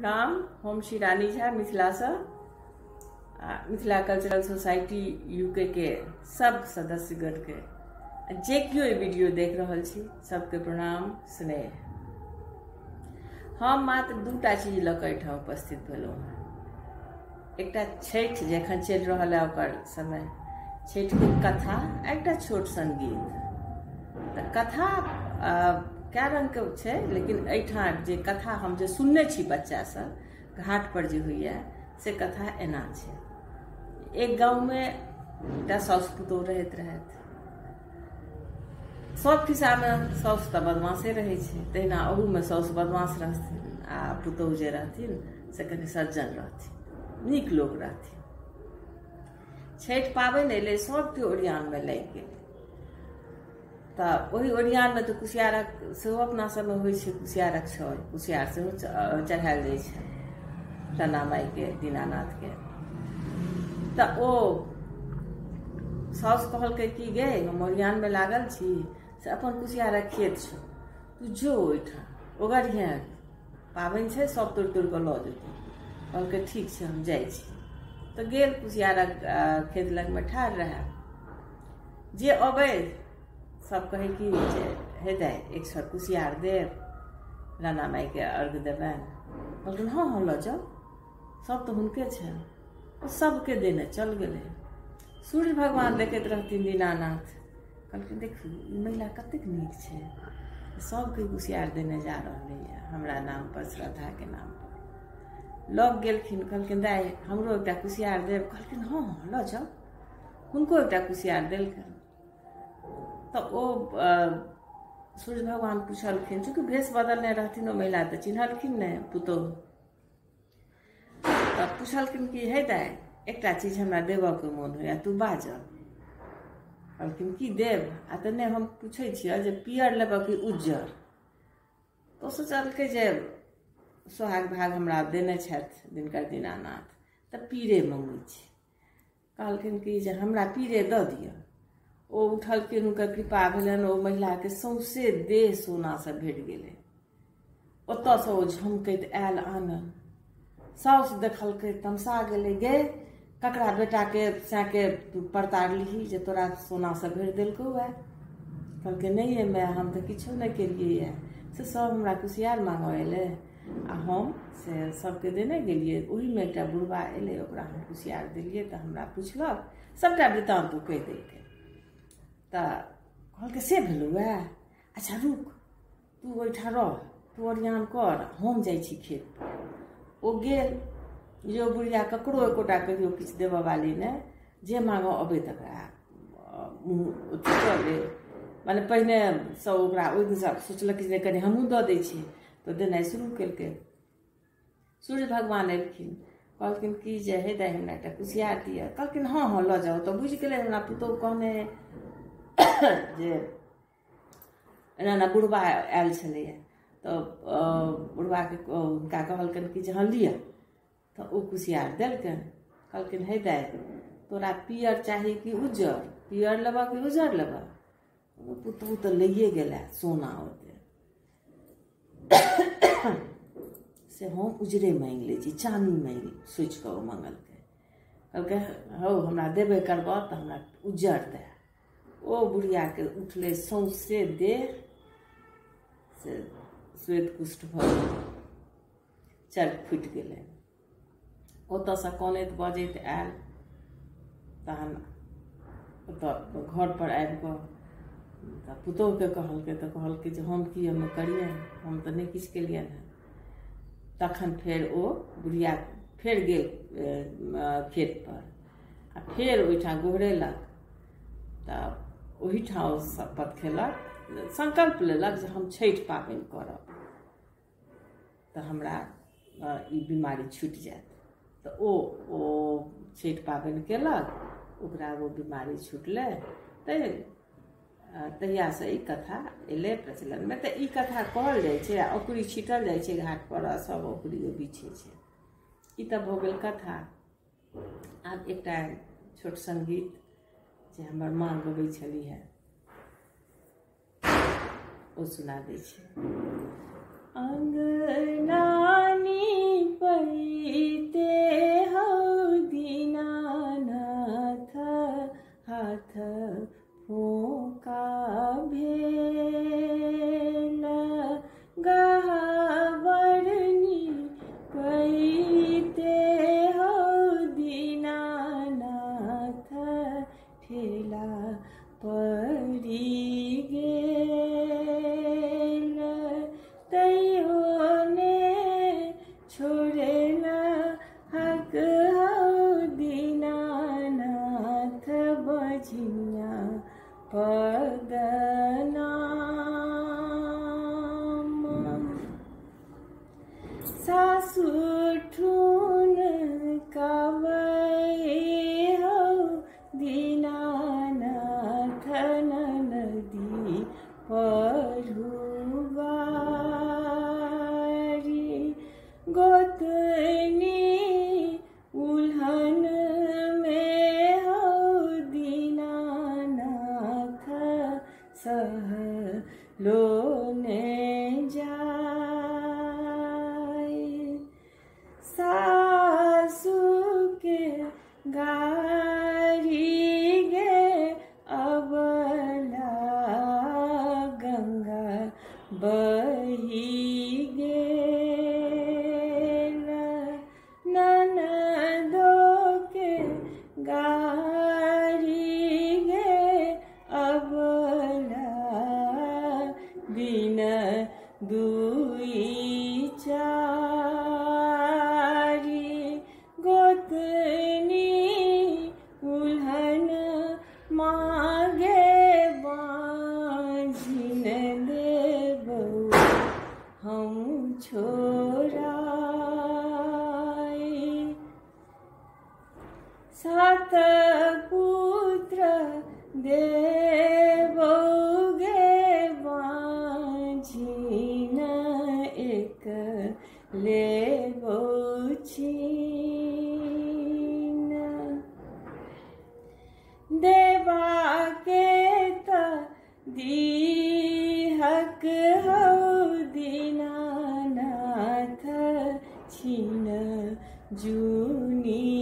नाम हम श्री रानी झा मिथिलासँ आ, मिथिला कल्चरल सोसाइटी यूके के सब सदस्यगणके जे केओ ई वीडियो देख रहा छी, सबके प्रणाम, स्नेह। हम मात्र दूटा चीज़ लऽ उपस्थित भेलहुँ एकटा छठि जे एखन चलि रहल है ओकर समय, छठिके कथा आ एकटा छोट संगीत तऽ कथा कए रङ्गके छै, लेकिन एहिठाम जे कथा हम जे सुनने छी बच्चासँ घाट पर जे होइए से कथा एना छै। एक गाँवमे एकटा पुतोह रहैत रहथि सब खिस्सामे साउस तऽ बदमाशे रहै तहिना अहूमे साउस बदमाश रहथिन आ पुतोह जे रहथिन, से कनि सज्जन रहथिन, नीक लोक रहथिन। छठि पाबनि अयलै सबके ओरियानमे लागि गेल। तऽ ओहि ओरियानमे तऽ कुसियारक सेहो अपना सबमे होइ छै, कुसियारक छड़ कुसियार सेहो च- चढ़ायल जाइ छै, टना माइके दीनानाथके। तऽ ओ साउस कहलकै कि, गे, हम ओरियानमे लागल छी, से अपन कुसियारक खेत छौ। तू जो ओहिठाम ओगरिहे पाबनि छै, सब तोड़ि तोड़ि कऽ लऽ जेतौ। कहलकै, ठीक छै, हम छी। तऽ गेल कुसियारक खेत लगमे ठाढ़ रहए जे अबै सब कहै कि हे दाइ एक सौ कुसियार देब राना माइके अर्घ देबनि कहलखिन हँ हँ लऽ सब तऽ हुनके छनि सबके देने चल गेलै। सूर्य भगवान देखैत रहथिन दीनानाथ। कहलखिन, देखू, ई महिला कतेक नीक छै। सबके कुसियार देने जा नाम पर, श्रद्धाके नाम पर। लग गेलखिन, कहलखिन, दाइ, हमरो एकटा कुसियार देब। कहलखिन, हँ हँ लऽ जाउ हुनको एकटा कुसियार देलखिन तऽ ओ सूर्य भगवान पुछलखिन चूँकि भेष बदलने रहथिन ओ महिला तऽ चिन्हलखिन नहि पुतोह तऽ पुछलखिन कि, हे दाइ एकटा चीज़ हमरा देबऽके मोन होइए तू बाजऽ कहलखिन की आ तऽ नहि हम पूछै छियै पियर लेबऽ कि उज्जर? तऽ ओ सोचलकै जे सोहाग भाग हमरा देने दिनकर दीनानाथ, तऽ पीरे मङ्गै छी। कहलखिन कि, जे हमरा पीरे दऽ ओ उठलखिन हुनकर कृपा भेलनि, ओ महिलाके सौंसे देह सोनासँ भेट गेलै। ओतऽसँ ओ झमकैत आयल आनन साउस देखलकै, तमसा गेलै, गे, ककरा साँके तू परतारलिही जे तोरा सोनासँ भरि देलकौ वए कहलकै, नहि ये माय, हम तऽ किछो नहि यए से सब हमरा कुसियार मांगऽ एलै। आ हम से सबके देने गेलियै, ओहिमे एकटा बुढ़बा एलै, ओकरा हम कुसियार देलियै तऽ हमरा पुछलक, सबटा वृतान्त कहि देलकै। तऽ कहलकै, से भेलौ वए अच्छा रुक, तू ओहिठाम रह, तू ओरियान कर, हम छी खेत ओ गेल जो बुढ़िया, ककरो एकोटा कहियो किछु देबऽ वाली नहि जे मांगऽ अबै तकरा कऽ मने पहिने सब ओकरा ओहि दिनसँ सोचलक कि जे कनि हमहूँ दऽ दै छी तऽ देनाइ शुरू केलकै। सूर्य भगवान एलखिन, कहलखिन, कि जे हे दाइ हमरा एकटा कुसियार दिअ? कहलखिन, हँ हँ, लऽ जाउ। तऽ बुझि गेलै, हमरा पुतहु कहने जे एना बुढ़बा आयल अ, बुढ़बाके क- हुनका कहलकनि कि जे हँ लिअ। तऽ ओ कुसियार देलकनि। कहलखिन हे दाइ तोरा पियर चाही कि उज्जर? पियर लेबऽ कि उज्जर लेबऽ ओ पुतहु तऽ लैए गेलै सोना ओते से हम उजरे मांगि लै छी चानी मांगि सोचि कऽ मङ्गलकै। कहलकै हौ हमरा देबे करबऽ तऽ हमरा उज्जर दे। ओ बुढ़िया के उठलै सौंसे देह से श्वेत कुष्ठ भऽ गेलै। चर्क फुटि गेलै। कनैत बजैत आयल तहन घर पर आबि कऽ तऽ पुतोहके कहलकै तऽ कहलकै हम की हम करिए हम तऽ नहि किछु केलियनि हँ। तखन फेर ओ बुढ़िया फेर गेल ए, खेत पर। आ फेर ओहिठाम गोहरेलक। तऽ ओहिठाम ओ शपथ खेलक संकल्प लेलक जे हम छठि पाबनि करब। तऽ हमरा ई बीमारी छुटि जायत। तऽ ओ ओ छठि पाबनि केलक ओकरा ओ बीमारी छुटलै। तऽ अ, तहियासँ ई कथा एलै प्रचलनमे। तऽ ई कथा कहल जाइ छै आ औकुरी छीटल जाइ छै घाट पर आ सब औकुरी ओ बिछै छै। ई तऽ भऽ गेल कथा। आब एकटा छोट सङ्गीत जे हमर माँ गबै है ओ सुना दै अंगना सह लोने दिन दुई चारी गोतनी उल्हन मागे बाजिन देव। हम छोराई एक लेबो छीन देवा के त दीहक हौ दीनानाथ छिन जुनी लेब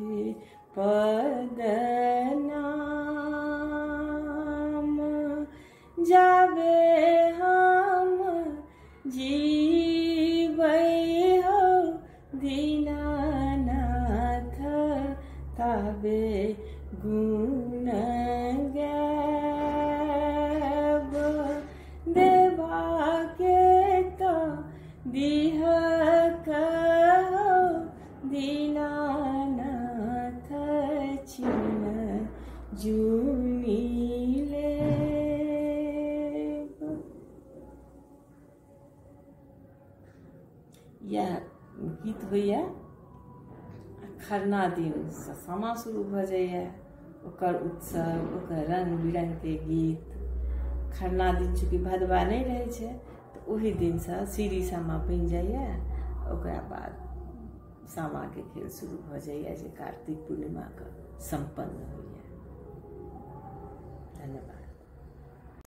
मरौ छी पद नाम जाबे हम जीबै हो दीनानाथ, ताबे गुण देवा के त दिह यह गीत होइए खरना दिन सँ सामा शुरू भऽ जाइए ओकर उत्सव, ओकर रङ्ग के गीत। खरना दिन चूँकि भदवा नहि रहै छै, तऽ ओही दिनसँ सीढ़ी सामा बन जाइए बाद सामाके खेल शुरू भ जाइए जे कार्तिक पूर्णिमाके सम्पन्न होइए धन्यवाद